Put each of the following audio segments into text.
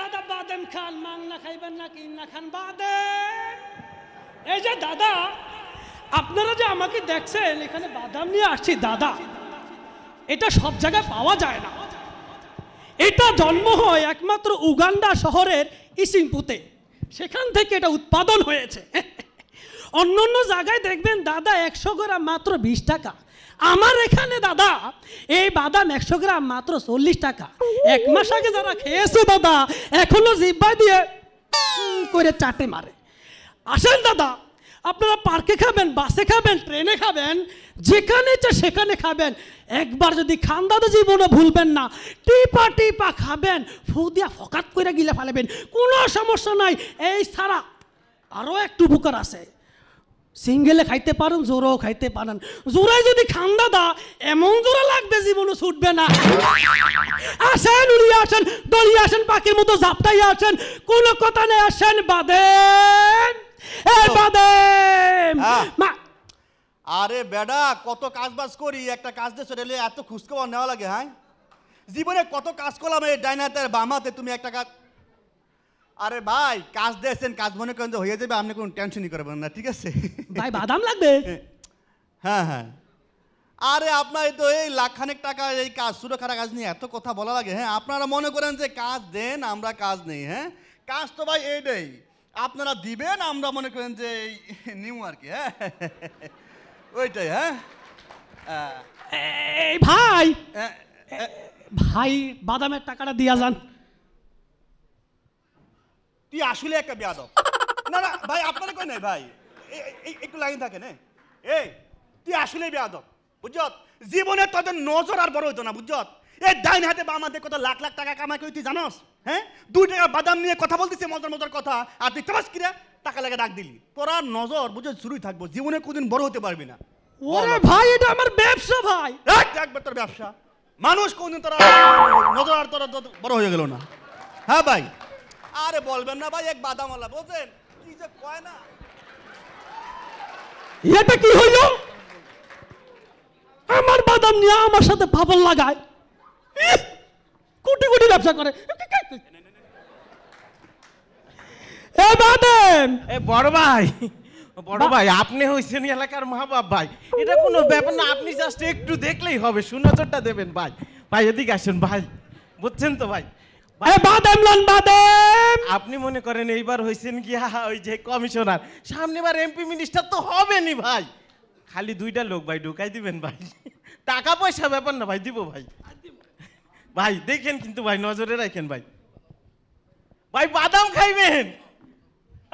দাদা বাদাম খান মাংনা খাইবেন না কি না খান? বাদাম! এই যে দাদা, আপনারা যে আমাকে দেখছেন, এখানে বাদাম নিয়ে আসছি, দাদা। এটা সব জায়গায় পাওয়া যায় না। এটা জন্ম হয় একমাত্র উগান্ডা শহরের ইসিংপুতে সেখান থেকে এটা উৎপাদন হয়েছে। অন্য অন্য জায়গায় দেখবেন দাদা একশো গ্রাম মাত্র বিশ টাকা। আমার এখানে দাদা, এই বাদাম একশো গ্রাম মাত্র চল্লিশ টাকা। এক মাস আগে যারা খেয়েছে দাদা, এখনও জিব্বা দিয়ে করে চাটে মারে। আসেন দাদা, আপনারা পার্কে খাবেন, বাসে খাবেন, ট্রেনে খাবেন, যেখানে ইচ্ছা সেখানে খাবেন। একবার যদি খান দাদা জীবনে ভুলবেন না। টিপা টিপা খাবেন, ফু দিয়া ফকাত করে গিলে ফেলাবেন। কোনো সমস্যা নাই, এই ছাড়া আরও একটু উপকার আছে। সিঙ্গেলে খাইতে পারেন জোরও খাইতে পারেন। জোরাই যদি খান দাদা এমন জোরা লাগবে জীবনে ছুটবে না। আসেন উড়িয়ে আসেন দলিয়ে আসেন পাখির মতো ঝাপটাই আসেন। কোনো কথা নেই আসেন এ হ্যাঁ। মা- আরে বেডা কত কাজ বাজ করি একটা কাজ দিয়ে চলে এত খুশখবর নেওয়া লাগে হ্যাঁ? জীবনে কত কাজ করলাম এই ডাইনাতে বামাতে তুমি একটা কাজ আরে ভাই কাজ দিয়েছেন কাজ মনে করেন যে হয়ে যাবে আপনি কোনো টেনশনই করবেন না ঠিক আছে? ভাই বাদাম লাগবে? হ্যাঁ হ্যাঁ। আরে আপনার তো এই লাখখানেক টাকা এই কাজ সুরক্ষার কাজ নিয়ে এত কথা বলা লাগে হ্যাঁ? আপনারা মনে করেন যে কাজ দেন আমরা কাজ নেই হ্যাঁ? কাজ তো ভাই এইটাই আপনারা দিবেন আমরা মনে করেন যে এই নিউ আর কি হ্যাঁ? ওইটাই হ্যাঁ? এই ভাই! ভাই বাদামের টাকাটা দিয়া যান। তুই আসলে একটা বেয়াদব। না না ভাই আপনারা কই নাই ভাই? একটু লাইন থাকে না। এই তুই আসলে বেয়াদব বুঝছত জীবনে তোদের নজর আর বড় হইতো না বুঝছত এই ডাইন হাতে বাম হাতে কত লাখ লাখ টাকা কামাই করে তুই জানস? হ্যাঁ? দুই টাকা বাদাম নিয়ে কথা বলতেছে মজার মজার কথা আর তুই চাবাস কিরা? টাকা লাগে ডাক দিলি। তোরা নজর বুঝে শুরুই থাকব। জীবনে কোনদিন বড় হতে পারবি না। ওরে ভাই এটা আমার ব্যবসা ভাই। এক একবার তোর ব্যবসা। মানুষ কোনদিন তোরা নজর আর তোরা বড় হয়ে গেল না। হ্যাঁ ভাই? আরে বলবেন না ভাই এক বাদামওয়ালা বুঝছেন কি যে কয় না? এটা কি হইল? আমার বাদাম নিয়ে আমার সাথে পাগল লাগায়! কোটি কোটি ব্যবসা করে। এ বাদাম! এ বড় ভাই বড় ভাই আপনি হইছেন এলাকার মা বাপ ভাই। এটা কোনো ব্যাপার না আপনি জাস্ট একটু দেখলেই হবে সুনজরটা দেবেন ভাই। ভাই এদিকে আসেন ভাই বুঝছেন তো ভাই? বাদাম লন বাদাম। আপনি মনে করেন এইবার হইছেন গিয়া ওই যে কমিশনার। সামনেবার এমপি মিনিস্টার তো হবেনি ভাই। খালি দুইটা লোক ভাই ঢুকাই দিবেন ভাই। টাকা পয়সা ব্যাপার না ভাই দিব ভাই। ভাই দেখেন কিন্তু ভাই নজরে রাখেন ভাই। ভাই বাদাম খাইবেন?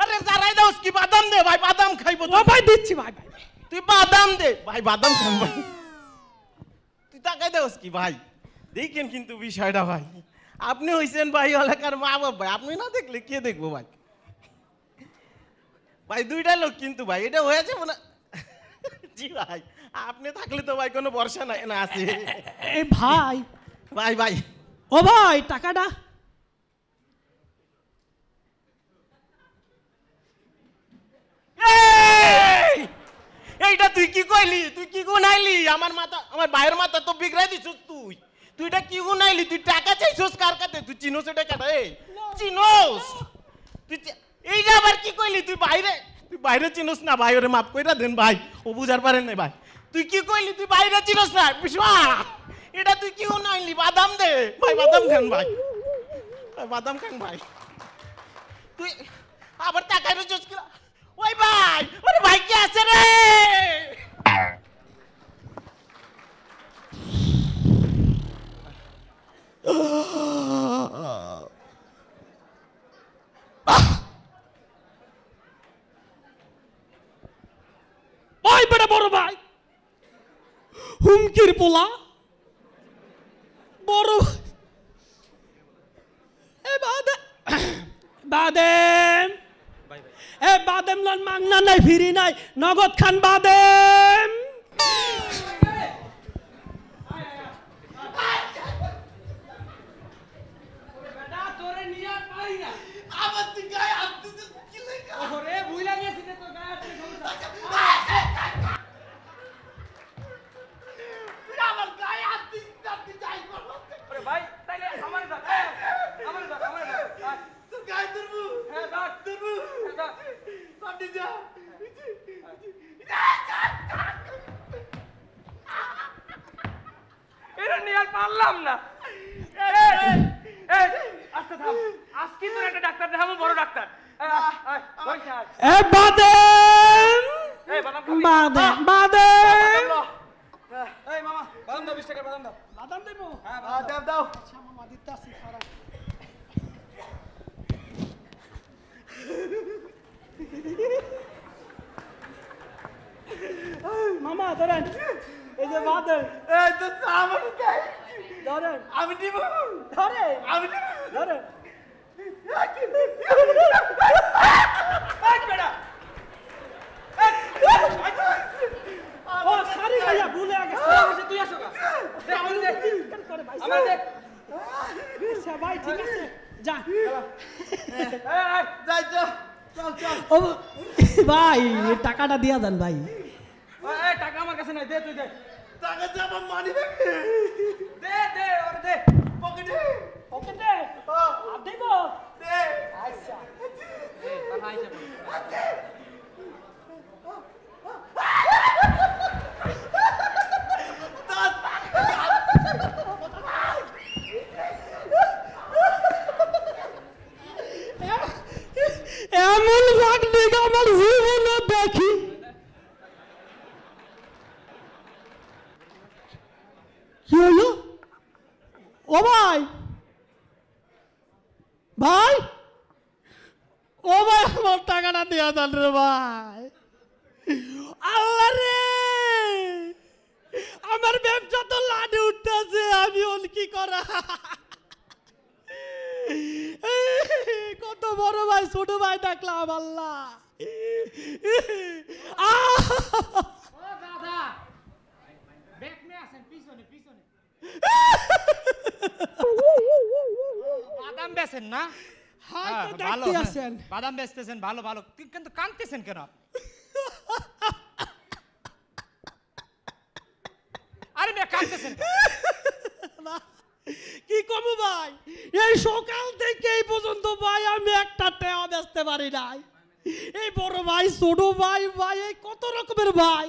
আরে জারাই দাও কি বাদাম দে? ভাই বাদাম খাইবো ও ভাই দিচ্ছি ভাই ভাই। তুই বাদাম দে। ভাই বাদাম খান ভাই। তুই টাকাই দেওস কি ভাই? দেখেন কিন্তু বিষয়টা ভাই। আপনি হইছেন ভাই এলাকার মা বাপ ভাই আপনি না দেখলে কে দেখব ভাই? ভাই দুইটা লোক কিন্তু ভাই এটা হয়েছে মনে জি ভাই আপনি থাকলে তো ভাই কোনো ভরসা নাই না আছে। এ ভাই। ভাই ভাই। ও ভাই টাকাটা। এই! এইটা তুই কি কইলি? তুই কি গুনাইলি আমার মাথা আমার ভাইয়ের মাথা তো বিগড়াই দিছিস তুই। তুই এটা কি গুনাইলি? তুই টাকা চাইছস কার কাছে? তুই চিনোস এটা কেটা এই চিনোস? তুই এই এইটা আবার কি কইলি? তুই বাইরে তুই বাইরে চিনোস না ভাই ওরে মাফ কইরা দেন ভাই। ও বুঝার পারেন নাই ভাই। তুই কি কইলি? তুই বাইরে চিনোস না। বিশা এটা তুই কি গুনাইলি? বাদাম দে। ভাই বাদাম খান ভাই। ভাই, বাদাম খান ভাই। তুই আবার টাকা কি? ওই ভাই! ওরে ভাই কি আছে রে ভাই বেটা বড় ভাই হুমকির পোলা? বড়। এ বাদে বাদেম। এ বাদেম লন নাই ফিরি নাই। নগদ খান বাদেম। পারলাম না। এই, এই, এই, আস্তে থাম। আজকে তোর একটা ডাক্তার দেখাবো বড় ডাক্তার। এই, আয়, আয়, বসে আয়। এ বাদেন এই, বাদাম খাবি? বাদেন বাদেন এই মামা বাদাম দাও বিশ টাকার বাদাম দাও। বাদাম দেবো? হ্যাঁ দাও। দাও। আচ্ছা মামা দিতে আসি খারাপ মামা ধরেন। এই যে বাদে এই তো আমার ধরেন। আমি দিব ধরে আমি দিব ধরে ও সরি ভাইয়া ভুলে গেছে আচ্ছা, তুই আসো গা। করে ভাই ঠিক আছে। যা। ভাই টাকাটা দিয়া দেন ভাই। টাকা আমার কাছে নাই দে তুই দে। টাকা দে আমার মানি দে দে ওর দে। পকেটে ওকে দে আর দেব? দে। আচ্ছা। এমন লাগবে আমার জীবনে দেখি কি হলো ও ভাই ভাই ও ভাই আমার রে আমার ব্যবসা তো লাডে উঠতেছে, আমি ওন কি করা? কত বড় ভাই, ছোট ভাই ডাকলাম আল্লাহ আহ! বাদাম বেচেন না হাই হ্যাঁ, তো ভালো দেখতে হ্যাঁ। আছেন বাদাম বেচতেছেন ভালো ভালো। কিন্তু কাঁদতেছেন কেন? আরে মেয়ে কাঁদতেছেন কি কমু ভাই? এই সকাল থেকে এই পর্যন্ত ভাই আমি একটা টেয়া বেচতে পারি নাই। এই বড় ভাই ছোট ভাই ভাই এই কত রকমের ভাই?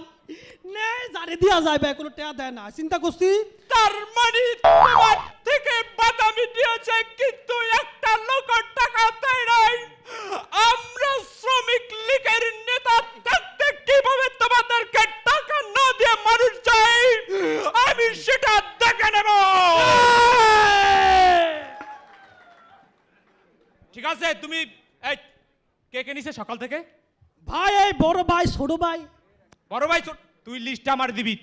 নে জারি দিয়া যায় ভাই কোনো টেয়া দেয় না। চিন্তা করছি তার মানে তোমার থেকে বাদামি দিয়েছে কিন্তু একটা লোকের টাকা দেয় নাই আমরা শ্রমিক লীগের নেতা থাকতে কীভাবে তোমাদেরকে টাকা না দিয়ে মানুষ যায় আমি সেটা দেখে নেব ঠিক আছে তুমি এই কে কে নিছে সকাল থেকে? ভাই এই বড় ভাই ছোট ভাই। বড় ভাই তুই লিস্ট আমার দিবি।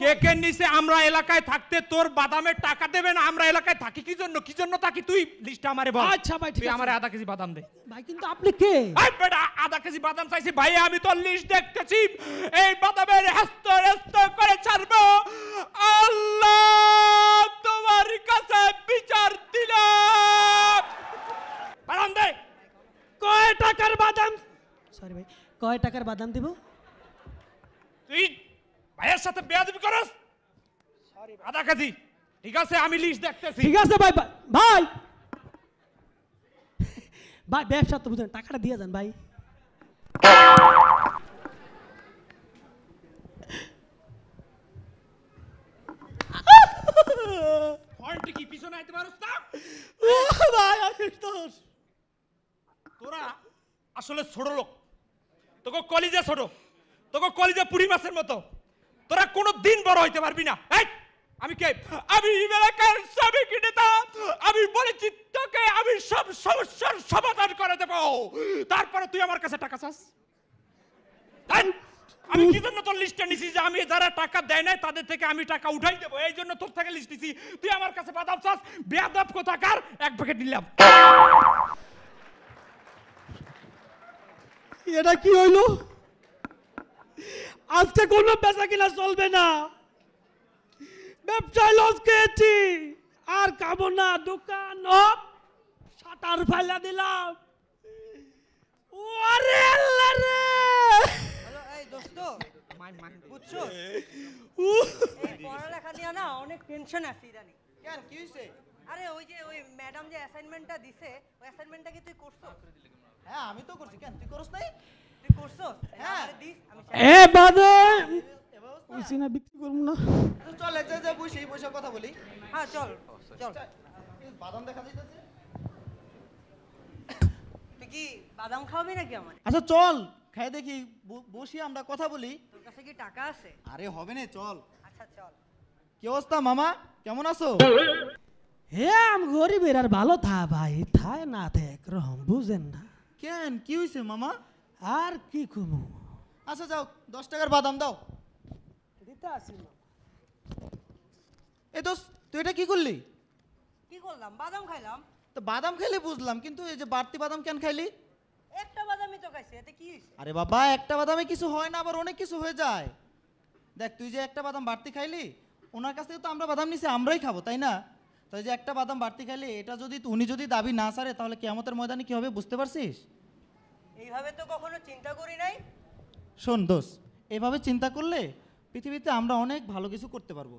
কে কে নিছে আমরা এলাকায় থাকতে তোর বাদামের টাকা দেবে না আমরা এলাকায় থাকি কি জন্য কি জন্য থাকি? তুই লিস্টটা আমারে বল। আচ্ছা ভাই, ঠিক তুই আমারে আধা কেজি বাদাম দে। ভাই কিন্তু আপনি কে? আই বেটা আধা কেজি বাদাম চাইছি। ভাই আমি তো লিস্ট দেখতেছি। এই বাদামের হেস্ত হেস্ত করে ছাড়বো। আল্লাহ তোমার কাছে বিচার দিলাম বাদাম দে কয় টাকার বাদাম সরি ভাই। কয় টাকার বাদাম দিব? তুই ভাইয়ের সাথে বেয়াদবি করস? আধা কেজি। ঠিক আছে আমি লিস্ট দেখতেছি। ঠিক আছে ভাই ভাই- ভাই। ব্যবসা তো বুঝেন টাকাটা দিয়ে যান ভাই। ফন্ট কি পিছনে আইতে পারস না? ও ভাই আমি তো তোরা আসলে ছোট লোক। তোকে কলিজা ছোট, তোকে কলিজা পুরি মাছের মতো। তোরা কোনো দিন বড় হইতে পারবি না। আমি কে? আমি এলাকার শ্রমিক নেতা আমি বলেছি, তোকে আমি সব সমস্যার সমাধান করে দেব। তারপরে তুই আমার কাছে টাকা চাস। আমি কি জন্য তোর লিস্টটা নিছি যে আমি যারা টাকা দেয় নাই, তাদের থেকে আমি টাকা উঠাই দেবো? এই জন্য তোর থেকে লিস্ট নিছি। তুই আমার কাছে বাদাম চাস। বেয়াদাব কোথাকার? এক প্যাকেট নিলাম। এটা কি হইল? আজকে কোনো বেচা কিনা চলবে না। ব্যবসায় লস খেয়েছি। আর খাব না দোকান শাটার ফেলা দিলাম। ওরে আল্লাহ রে! এই দোস্ত বুঝছ? পড়ালেখা নিয়ে না অনেক টেনশন আছে ইদানিং। কেন কি হইছে? আরে ওই যে ওই ম্যাডাম যে অ্যাসাইনমেন্টটা দিছে ওই অ্যাসাইনমেন্টটা কি তুই করছ? হ্যাঁ আমি তো করছি। কেন? তুই করছ নাই? তুই করছ? হ্যাঁ। দিস আমি এ বাদাম ওই সিনা বিক্রি করব না। চল এই যে যে বসে এই বসে কথা বলি। হ্যাঁ চল চল। বাদাম দেখা যাইতেছে। তুই কি বাদাম খাওয়াবি নাকি আমার আচ্ছা চল খাই দেখি ব- বসি আমরা কথা বলি। তোর কাছে কি টাকা আছে? আরে হবে না চল। আচ্ছা চল। কি অবস্থা মামা? কেমন আছো? হে আম গরিবের আর ভালো থা ভাই থায় না থাক রহম বুঝেন না। কেন? কি হয়েছে মামা? আর কি কমু? আচ্ছা যাও দশ টাকার বাদাম দাও। দিতে আসি। এই দোস্ত তুই এটা কি করলি? কি করলাম? বাদাম খাইলাম। তো বাদাম খাইলে বুঝলাম কিন্তু এই যে বাড়তি বাদাম কেন খাইলি? একটা বাদামই তো খাইছি এতে কি হয়েছে আরে বাবা একটা বাদামে কিছু হয় না আবার অনেক কিছু হয়ে যায়। দেখ তুই যে একটা বাদাম বাড়তি খাইলি ওনার কাছ থেকে তো আমরা বাদাম নিছি আমরাই খাব তাই না? তাই যে একটা বাদাম বাড়তি খেলে এটা যদি উনি যদি দাবি না সারে তাহলে কেমতের ময়দানে কি হবে বুঝতে পারছিস? এইভাবে তো কখনো চিন্তা করি নাই। শোন দোষ এভাবে চিন্তা করলে পৃথিবীতে আমরা অনেক ভালো কিছু করতে পারব।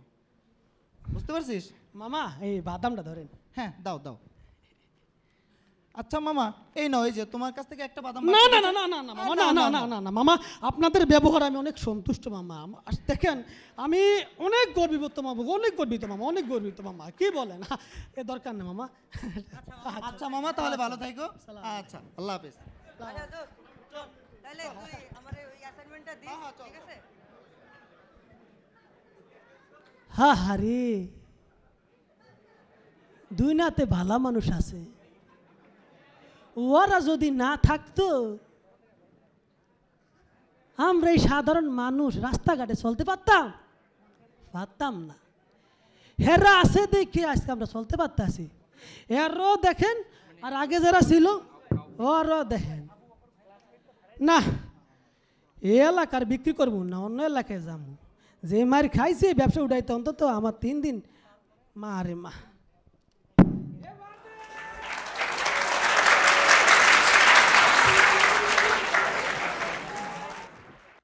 বুঝতে পারছিস? মামা এই বাদামটা ধরেন। হ্যাঁ দাও দাও। আচ্ছা মামা এই নয় যে তোমার কাছ থেকে একটা বাদাম না না না না না না মামা না না না না না মামা আপনাদের ব্যবহার আমি অনেক সন্তুষ্ট মামা। দেখেন আমি অনেক গর্বিত মামা অনেক গর্বিত মামা অনেক গর্বিত মামা কি বলেন? এ দরকার নেই মামা। আচ্ছা মামা তাহলে ভালো থাকো। আচ্ছা আল্লাহ হাফেজ। আচ্ছা তাহলে তুই আমার ওই অ্যাসাইনমেন্টটা দিস হ্যাঁ, ঠিক আছে? হা হারে দুই নাতে ভালা মানুষ আছে। ওরা যদি না থাকতো, আমরা এই সাধারণ মানুষ রাস্তাঘাটে চলতে পারতাম? পারতাম না। হেরা আছে দেখে আজকে আমরা চলতে পারতাছি। এরও দেখেন, আর আগে যারা ছিল, ওরও দেখেন। না এই এলাকার বিক্রি করব না, অন্য এলাকায় যাব। যে মার খাইছে, ব্যবসা উঠাইতে অন্তত আমার তিন দিন মা রে মা।